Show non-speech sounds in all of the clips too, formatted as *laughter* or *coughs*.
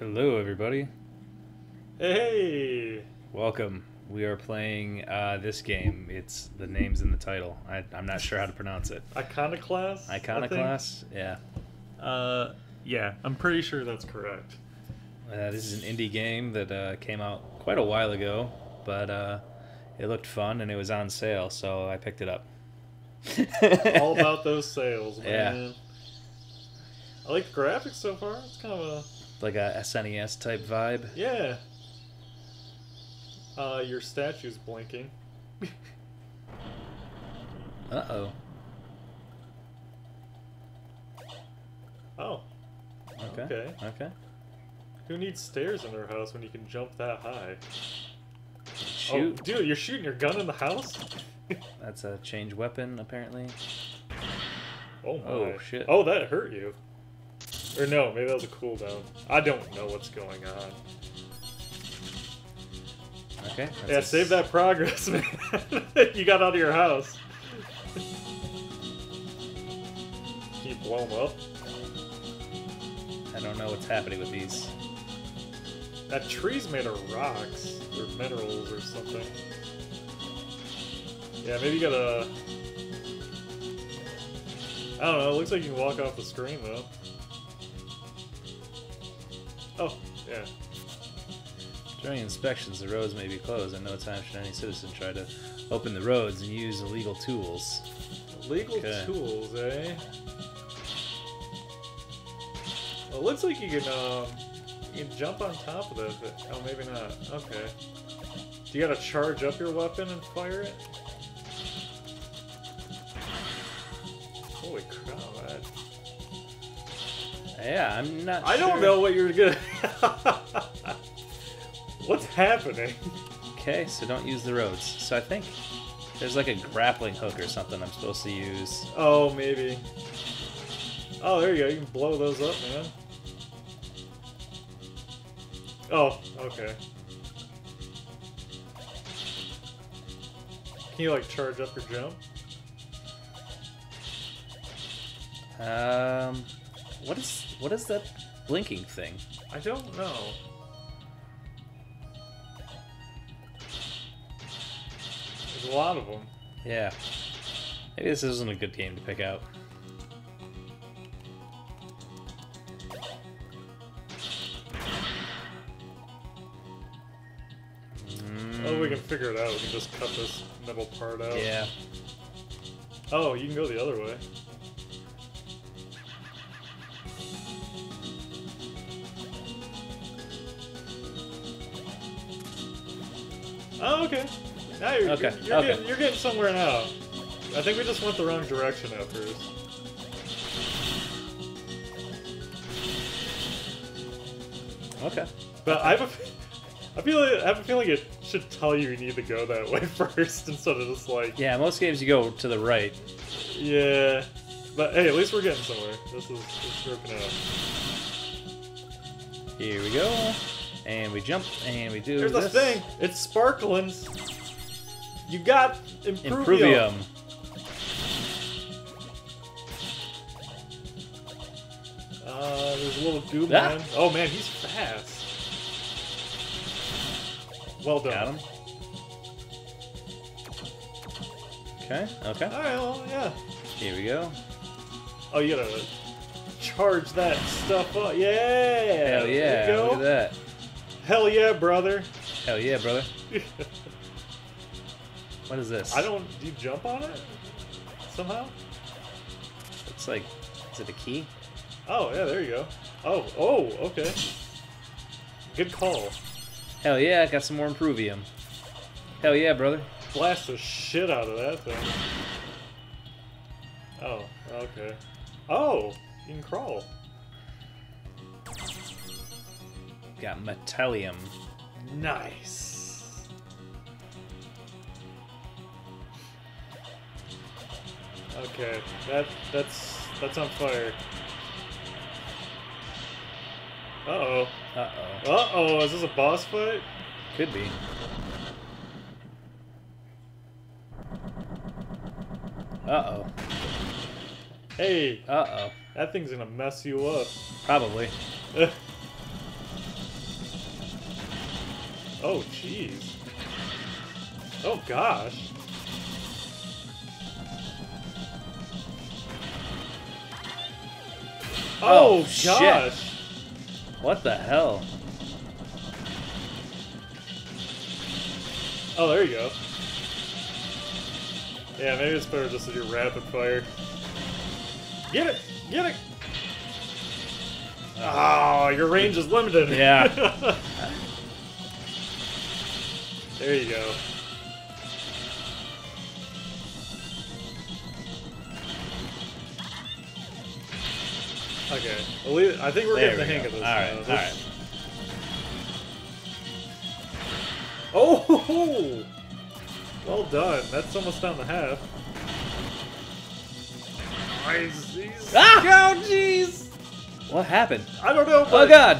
Hello, everybody. Hey! Welcome. We are playing uh, this game. It's the name's in the title. I, I'm not sure how to pronounce it. Iconoclast? Iconoclast. Yeah. Uh, yeah, I'm pretty sure that's correct. Uh, this is an indie game that uh, came out quite a while ago, but uh, it looked fun and it was on sale, so I picked it up. All about *laughs* those sales, Yeah. man. I like the graphics so far. It's kind of a Like a SNES type vibe. yeah. Uh, your statue's blinking. *laughs* Uh oh. Oh, Okay. Okay. Okay. who needs stairs in their house when you can jump that high? Shoot. Oh, dude, you're shooting your gun in the house? *laughs* That's a change weapon, apparently. Oh my. Oh, shit. Oh, that hurt you. Or no, maybe that was a cooldown. I don't know what's going on. Okay. Yeah, a save that progress, *laughs* man. you got out of your house. Can you blow them up? I don't know what's happening with these. That tree's made of rocks or minerals or something. Yeah, maybe you gotta. I don't know. It looks like you can walk off the screen though. Oh, yeah. During inspections, the roads may be closed. At no time should any citizen try to open the roads and use illegal tools. Legal Okay. tools, eh? Well, it looks like you can um, you can jump on top of that. But, oh, maybe not. Okay. Do you gotta charge up your weapon and fire it? Yeah, I'm not. I don't know what you're gonna. *laughs* What's happening? Okay, so don't use the roads. So I think there's like a grappling hook or something I'm supposed to use. Oh, maybe. Oh, there you go. You can blow those up, man. Oh, okay. Can you like charge up your jump? Um, what is what is that blinking thing? I don't know. There's a lot of them. Yeah, maybe this isn't a good game to pick out. Oh, we can figure it out. We can just cut this middle part out. Yeah. Oh, you can go the other way. Oh, okay. Now you're, Okay, you're, you're, okay. Getting, you're getting somewhere now. I think we just went the wrong direction at first. Okay. But I have a, I feel like, I have a feeling it should tell you you need to go that way *laughs* first instead of just like Yeah, most games you go to the right. yeah. But hey, at least we're getting somewhere. This is it's working out. Here we go, and we jump, and we do Here's the thing. It's sparkling. You got Improvium. Improvium. Uh, there's a little goo Ah. man. Oh man, he's fast. Well done. Got him. Okay. Okay. All right. Well, yeah. Here we go. Oh, you gotta charge that stuff up. Yeah. Hell yeah! Look at that. Hell yeah, brother. Hell yeah, brother. *laughs* What is this? I don't. Do you jump on it somehow? It's like, is it a key? Oh yeah, there you go. Oh oh okay. Good call. Hell yeah! I got some more Improvium. Hell yeah, brother. Blast the shit out of that thing. Oh okay. Oh, you can crawl. Got Metallium. Nice. Okay, that that's that's on fire. Uh oh. Uh oh. Uh oh, is this a boss fight? Could be. Uh oh. Hey, Uh oh. that thing's gonna mess you up. Probably. *laughs* Oh, jeez. Oh, gosh. Oh, Oh, shit. gosh. What the hell? Oh, there you go. Yeah, maybe it's better just to do rapid fire. Get it! Get it! Oh, your range is limited. Yeah. *laughs* there you go. Okay, at least- I think we're There getting the we hang go. of this. All right, now. all This- right. Oh, *laughs* well done. That's almost down the half. Nice. He's- Ah! Oh, jeez. What happened? I don't know, Oh god!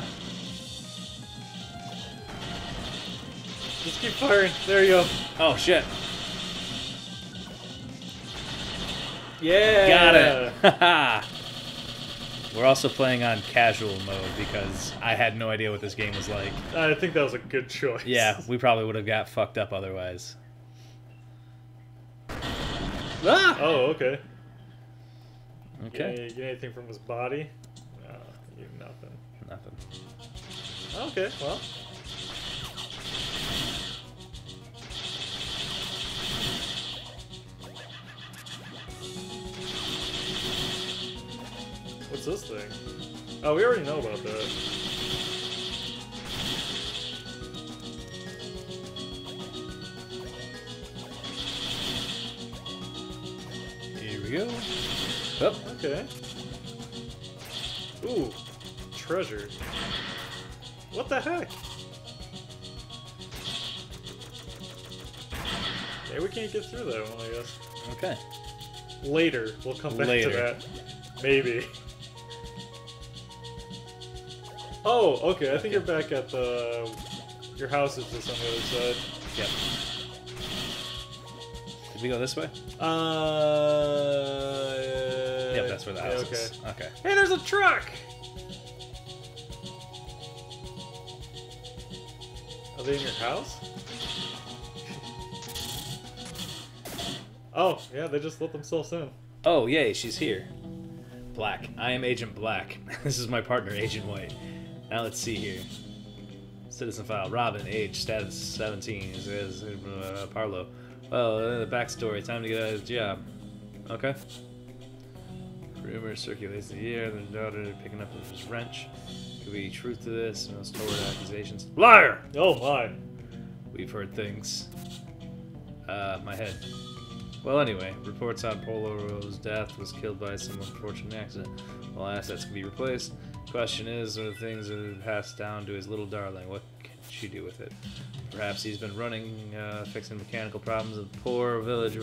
Just keep firing. There you go. Oh shit! Yeah. Got it! *laughs* We're also playing on casual mode because I had no idea what this game was like. I think that was a good choice. Yeah, we probably would have got fucked up otherwise. Ah! Oh, okay. Okay. Get, get anything from his body? No, nothing. Nothing. Okay, well. What's this thing? Oh, we already know about that. Here we go. Oh, Okay. Ooh, treasure. What the heck? Okay, we can't get through that one, I guess. okay. Later, we'll come back Later. to that. Maybe. Oh, okay. I think you're back at the. Your house is just on the other side. Yep. Did we go this way? Uh. Yep, that's where the yeah, house okay. is. Okay. Hey, there's a truck! Are they in your house? Oh, yeah, they just let themselves in. Oh, yay, she's here. Black. I am Agent Black. *laughs* this is my partner, Agent White. Now let's see here. Citizen file. Robin, age, status 17. Is, is uh, Parlo. Well, uh, the backstory. Time to get out of the job. Okay. Rumor circulates in the air. The daughter picking up his wrench. Could be truth to this. Most toward accusations. Liar! Oh my. We've heard things. Uh, my head. Well, anyway, reports on Polo's death was killed by some unfortunate accident. All assets can be replaced. Question is, are the things that have passed down to his little darling? What can she do with it? Perhaps he's been running, uh, fixing mechanical problems of the poor village.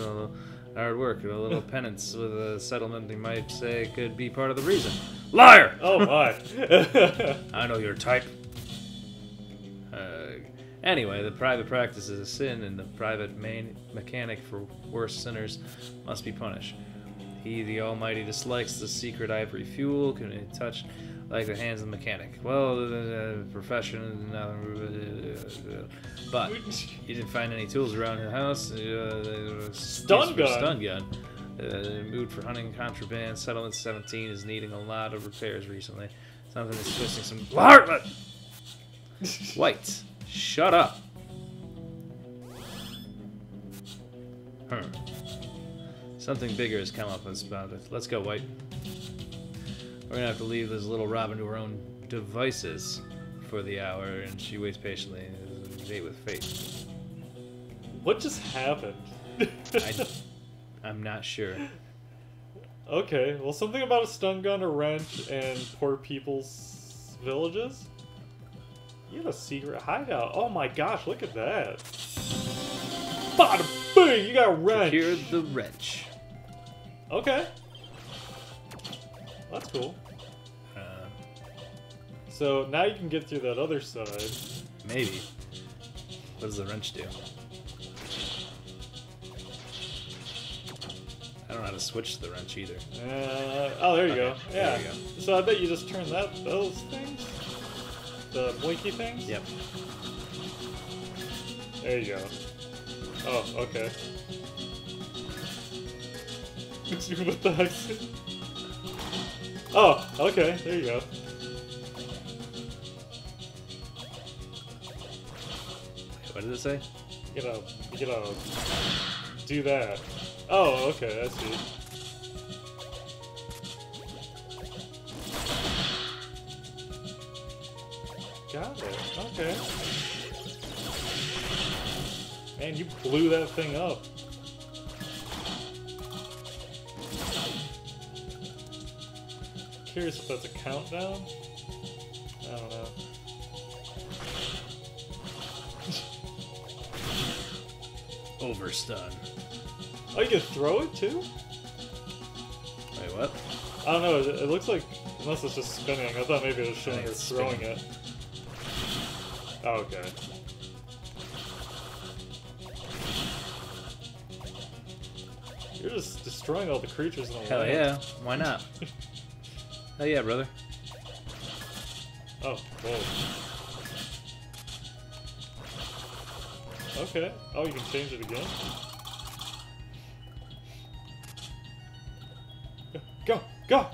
Hard work, a little *laughs* penance with a settlement. He might say could be part of the reason. Liar! Oh my. *laughs* I know your type. Anyway, the private practice is a sin, and the private main mechanic for worse sinners must be punished. He, the Almighty, dislikes the secret ivory fuel, can be touched like the hands of the mechanic. Well, uh, profession, uh, but he didn't find any tools around the house. Uh, Stun gun. Stun gun. Uh, mood for hunting contraband. Settlement 17 is needing a lot of repairs recently. Something is twisting some. *laughs* White, shut up. Hmm. Something bigger has come up and spouted. Let's go, White. We're gonna have to leave this little Robin to her own devices for the hour, and she waits patiently. Date with fate. what just happened? I, I'm not sure. okay, well, something about a stun gun, a wrench, and poor people's villages? You have a secret hideout. Oh my gosh, look at that. Bada bing! You got a wrench. Procure the wrench. Okay. That's cool. Uh, So now you can get through that other side. maybe. What does the wrench do? I don't know how to switch the wrench either. Uh, oh, there you go. Yeah. you go. So I bet you just turn that those things, the blinky things. Yep. There you go. Oh, okay. *laughs* what the heck? Oh, okay, there you go. What did it say? You gotta, you gotta do that. Oh, okay, I see. Got it. Okay. Man, you blew that thing up. Curious if that's a countdown? I don't know. *laughs* Overstun. Oh, you can throw it too? Wait, what? I don't know, it, it looks like, unless it's just spinning, I thought maybe it was showing her throwing spinning. it. Oh, okay. You're just destroying all the creatures in the Hell land. yeah. Why not? *laughs* Hell yeah, brother. Oh, whoa. Okay. Oh, you can change it again? Go! Go!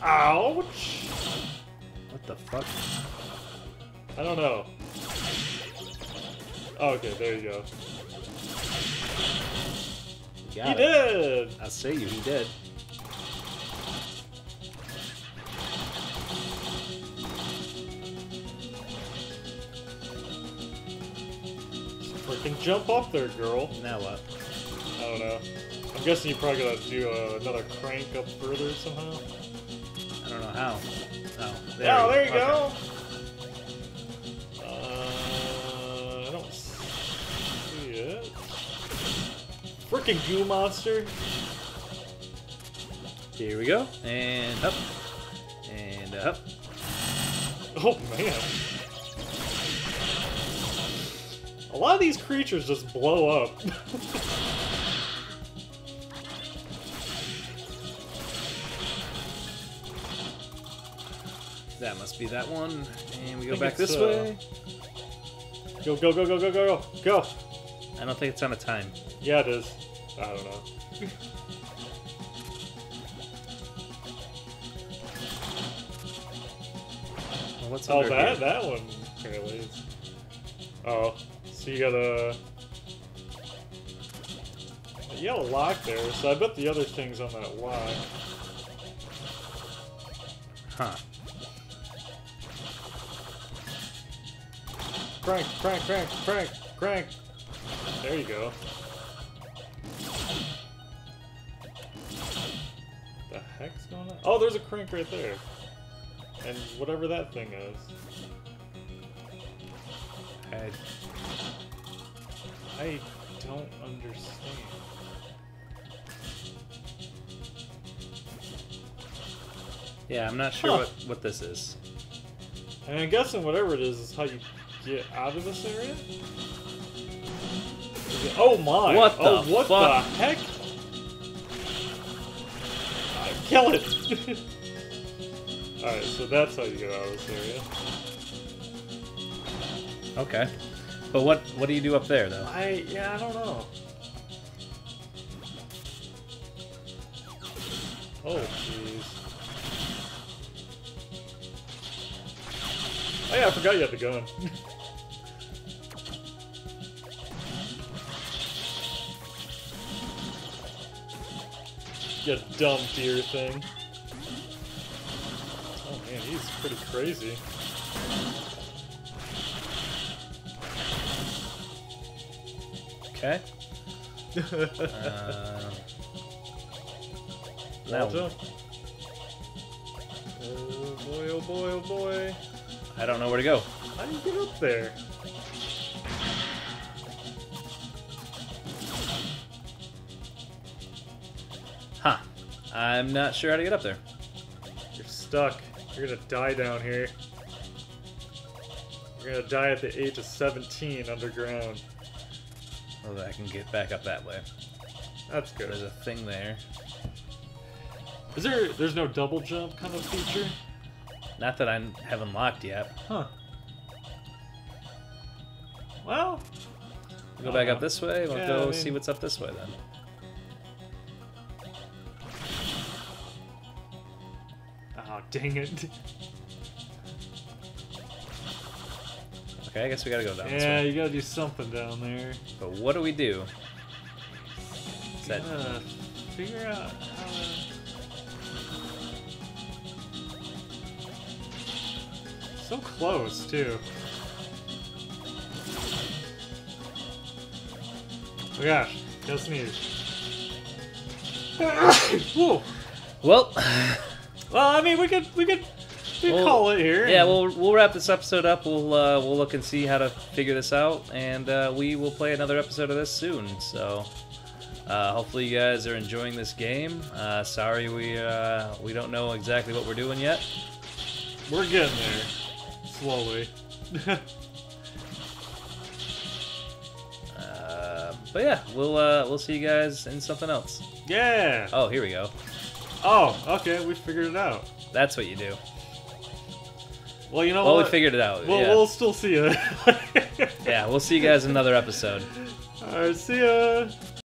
Ouch! Fuck? I don't know. Oh, okay, there you go. You he it. did! I see you, he did. Freaking jump up there, girl. Now what? I don't know. I'm guessing you probably gotta do uh, another crank up further somehow. I don't know how. Oh, Yeah, there you okay. go. Uh, I don't see it. Freaking goo monster. Here we go. And up. And up. Oh man. A lot of these creatures just blow up. *laughs* That must be that one. And we go back this uh, way. go, go, go, go, go, go, go. Go. I don't think it's on a time. Yeah, it is. I don't know. Well, what's Oh, that here? that one apparently is. Oh, so you got a... A lock there, so I bet the other thing's on that lock. Huh. Crank, crank, crank, crank, crank. There you go. The heck's going on? Oh, there's a crank right there. And whatever that thing is. I, I don't understand. yeah, I'm not sure Huh. what, what this is. And I'm guessing whatever it is is how you get out of this area? Oh my! What the oh, what fuck? the heck? Uh, kill it! *laughs* Alright, so that's how you get out of this area. Okay. But what what do you do up there, though? I, yeah, I don't know. Oh, jeez. Oh yeah, I forgot you had the gun. *laughs* you dumb deer thing. Oh man, he's pretty crazy. Okay. Uh, now, Watch out. Oh boy, oh boy, oh boy. I don't know where to go. How do you get up there? I'm not sure how to get up there. You're stuck. You're gonna die down here. You're gonna die at the age of 17 underground. Oh, I can get back up that way. That's good. There's a thing there. Is there, there's no double jump kind of feature? Not that I have unlocked yet. Huh. Well, Go back Uh, up this way. We'll yeah, go I mean- see what's up this way then. Dang it. Okay, I guess we gotta go down this Yeah, you gotta do something down there. But what do we do? Is that figure out how to. So close too. Oh gosh, gotta sneeze. *coughs* Whoa. well? Well, I mean, we could we could we Well, call it here. Yeah, we'll we'll wrap this episode up. We'll uh, we'll look and see how to figure this out, and uh, we will play another episode of this soon. So, uh, hopefully, you guys are enjoying this game. Uh, sorry, we uh, we don't know exactly what we're doing yet. we're getting there slowly. *laughs* Uh, but yeah, we'll uh, we'll see you guys in something else. yeah. Oh, here we go. Oh, okay, we figured it out. That's what you do. Well, you know Well, we figured it out. We'll, yeah. we'll still see you. *laughs* yeah, we'll see you guys in another episode. All right, see ya.